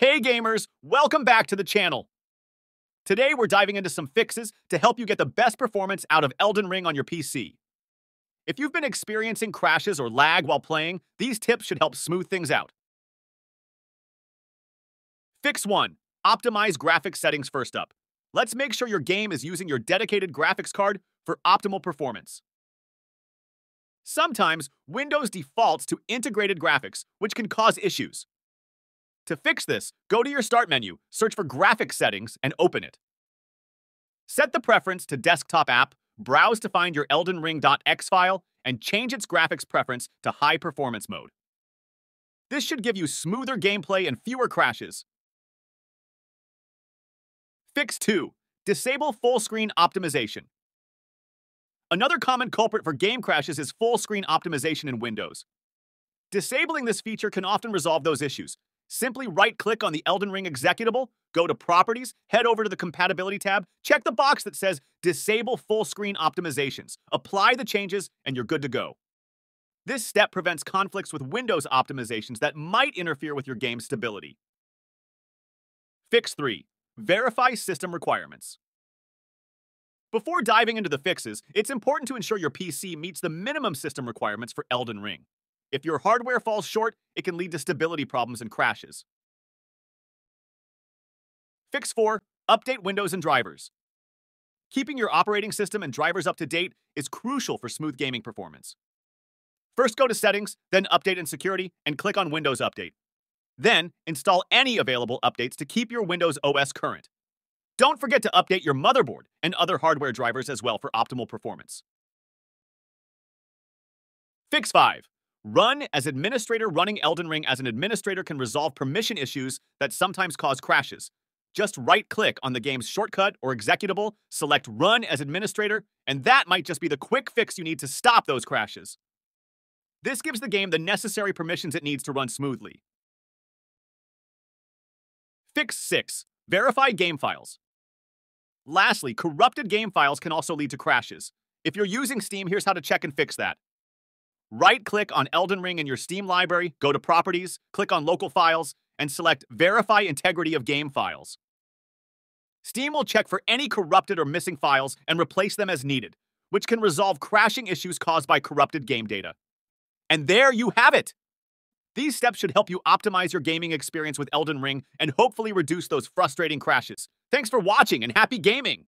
Hey gamers, welcome back to the channel. Today we're diving into some fixes to help you get the best performance out of Elden Ring on your PC. If you've been experiencing crashes or lag while playing, these tips should help smooth things out. Fix 1. Optimize graphics settings first up. Let's make sure your game is using your dedicated graphics card for optimal performance. Sometimes Windows defaults to integrated graphics, which can cause issues. To fix this, go to your Start menu, search for Graphics Settings, and open it. Set the preference to Desktop App, browse to find your Elden Ring.exe file, and change its graphics preference to High Performance Mode. This should give you smoother gameplay and fewer crashes. Fix 2. Disable Full Screen Optimization. Another common culprit for game crashes is full screen optimization in Windows. Disabling this feature can often resolve those issues, Simply right-click on the Elden Ring executable, go to Properties, head over to the Compatibility tab, check the box that says Disable Full Screen Optimizations, apply the changes, and you're good to go. This step prevents conflicts with Windows optimizations that might interfere with your game's stability. Fix 3. Verify system requirements. Before diving into the fixes, it's important to ensure your PC meets the minimum system requirements for Elden Ring. If your hardware falls short, it can lead to stability problems and crashes. Fix 4. Update Windows and drivers. Keeping your operating system and drivers up to date is crucial for smooth gaming performance. First go to Settings, then Update and Security, and click on Windows Update. Then, install any available updates to keep your Windows OS current. Don't forget to update your motherboard and other hardware drivers as well for optimal performance. Fix 5. Run as administrator running Elden Ring as an administrator can resolve permission issues that sometimes cause crashes. Just right-click on the game's shortcut or executable, select Run as administrator, and that might just be the quick fix you need to stop those crashes. This gives the game the necessary permissions it needs to run smoothly. Fix 6. Verify game files. Lastly, corrupted game files can also lead to crashes. If you're using Steam, here's how to check and fix that. Right click on Elden Ring in your Steam library, go to Properties, click on Local Files, and select Verify Integrity of Game Files. Steam will check for any corrupted or missing files and replace them as needed, which can resolve crashing issues caused by corrupted game data. And there you have it! These steps should help you optimize your gaming experience with Elden Ring and hopefully reduce those frustrating crashes. Thanks for watching and happy gaming!